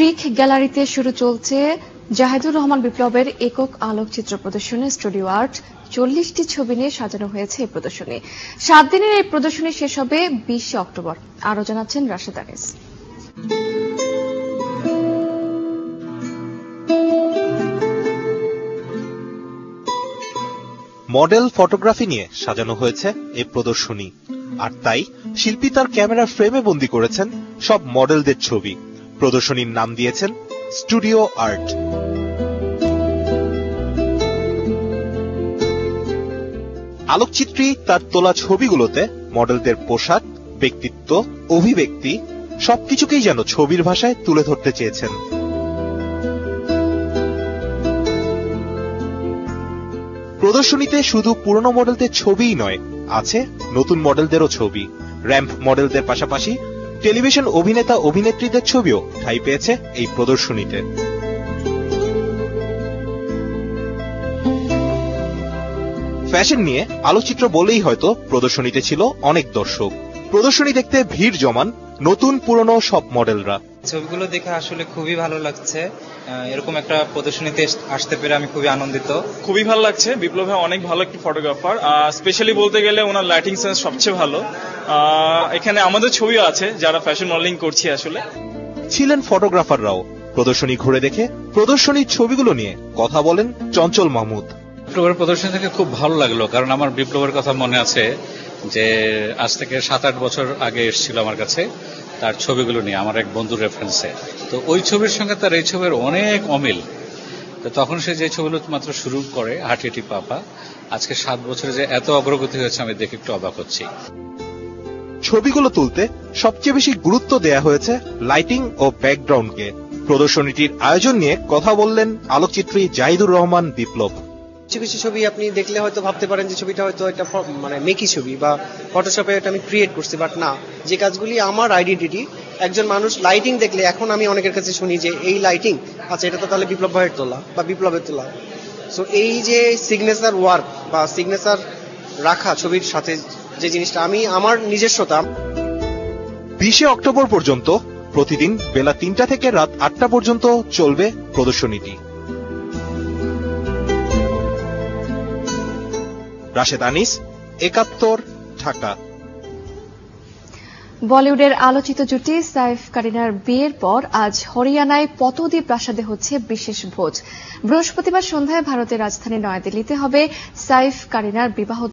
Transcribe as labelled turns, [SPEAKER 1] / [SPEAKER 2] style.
[SPEAKER 1] রিক গ্যালারিতে শুরু চলছে জাহেদুর রহমান বিপ্লবের একক আলোকচিত্র প্রদর্শনী, স্টুডিও আর্ট। চল্লিশটি ছবি নিয়ে সাজানো হয়েছে এই প্রদর্শনী। সাত দিনের এই প্রদর্শনী শেষ হবে বিশে অক্টোবর। আরও জানাচ্ছেন রাশেদ আনিস।
[SPEAKER 2] মডেল ফটোগ্রাফি নিয়ে সাজানো হয়েছে এই প্রদর্শনী। আর তাই শিল্পী তার ক্যামেরার ফ্রেমে বন্দি করেছেন সব মডেলদের ছবি। প্রদর্শনীর নাম দিয়েছেন স্টুডিও আর্ট। আলোকচিত্রী তার তোলা ছবিগুলোতে মডেলদের পোশাক, ব্যক্তিত্ব, অভিব্যক্তি, সবকিছুকেই যেন ছবির ভাষায় তুলে ধরতে চেয়েছেন। প্রদর্শনীতে শুধু পুরনো মডেলদের ছবিই নয়, আছে নতুন মডেলদেরও ছবি, র্যাম্প মডেলদের পাশাপাশি টেলিভিশন অভিনেতা অভিনেত্রীদের ছবিও ঠাঁই পেয়েছে এই প্রদর্শনীতে। ফ্যাশন নিয়ে আলোচিত্র বলেই হয়তো প্রদর্শনীতে ছিল অনেক দর্শক। প্রদর্শনী দেখতে ভিড় জমান নতুন পুরনো সব মডেলরা।
[SPEAKER 3] ছবিগুলো দেখে আসলে খুবই ভালো লাগছে। এরকম একটা প্রদর্শনীতে আসতে পেরে আমি খুবই আনন্দিত।
[SPEAKER 4] খুবই ভালো লাগছে। বিপ্লব ভাই অনেক ভালো একটি ফটোগ্রাফার স্পেশালি বলতে গেলে ওনার লাইটিং সেন্স সবচেয়ে ভালো। এখানে আমাদের ছবিও আছে যারা ফ্যাশন মডেলিং করছি আসলে।
[SPEAKER 2] ছিলেন ফটোগ্রাফাররাও প্রদর্শনী ঘুরে দেখে প্রদর্শনীর ছবিগুলো নিয়ে কথা বলেন চঞ্চল মাহমুদ।
[SPEAKER 5] বিপ্লবের প্রদর্শনী থেকে খুব ভালো লাগল কারণ আমার বিপ্লবের কথা মনে আছে যে আজ থেকে সাত আট বছর আগে এসেছিল আমার কাছে। তার ছবিগুলো নিয়ে, আমার এক বন্ধুর রেফারেন্সে তো ওই ছবির সঙ্গে তার এই ছবির অনেক অমিল। তো তখন সে যে ছবিগুলো মাত্র শুরু করে হাঁটিটি পাপা, আজকে সাত বছরে যে এত অগ্রগতি হয়েছে, আমি দেখে একটু অবাক হচ্ছি।
[SPEAKER 2] ছবিগুলো তুলতে সবচেয়ে বেশি গুরুত্ব দেয়া হয়েছে লাইটিং ও ব্যাকগ্রাউন্ডকে প্রদর্শনীটির আয়োজন নিয়ে কথা বললেন আলোকচিত্রী জাহিদুর রহমান বিপ্লব।
[SPEAKER 6] কিছু কিছু ছবি আপনি দেখলে হয়তো ভাবতে পারেন যে ছবিটা হয়তো একটা মানে মেকি ছবি বা ফটোশপে এটা আমি ক্রিয়েট করছি বাট না। যে কাজগুলি আমার আইডেন্টিটি একজন মানুষ লাইটিং দেখলে, এখন আমি অনেকের কাছে শুনি যে এই লাইটিং আচ্ছা এটা তো তাহলে বিপ্লব ভাইয়ের তোলা বা বিপ্লবের তোলা। সো এই যে সিগনেচার ওয়ার্ক বা সিগনেচার রাখা ছবির সাথে যে জিনিসটা, আমি আমার নিজস্বতা
[SPEAKER 2] বিশে অক্টোবর পর্যন্ত প্রতিদিন বেলা তিনটা থেকে রাত আটটা পর্যন্ত চলবে প্রদর্শনীটি। রাশেদ আনিস, একাত্তর, ঢাকা।
[SPEAKER 1] বলিউডের আলোচিত জুটি সাইফ কারিনার বিয়ের পর আজ হরিয়ানায় পতদ্বীপ প্রাসাদে হচ্ছে বিশেষ ভোজ। বৃহস্পতিবার সন্ধ্যায় ভারতের রাজধানী নয়াদিল্লিতে হবে সাইফ কারিনার বিবাহ